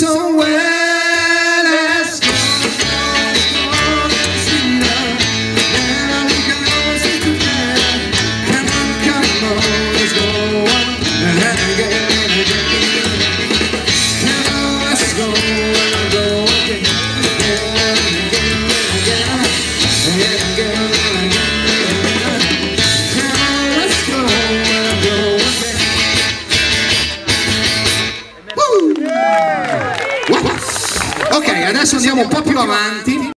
so adesso andiamo un po' più avanti.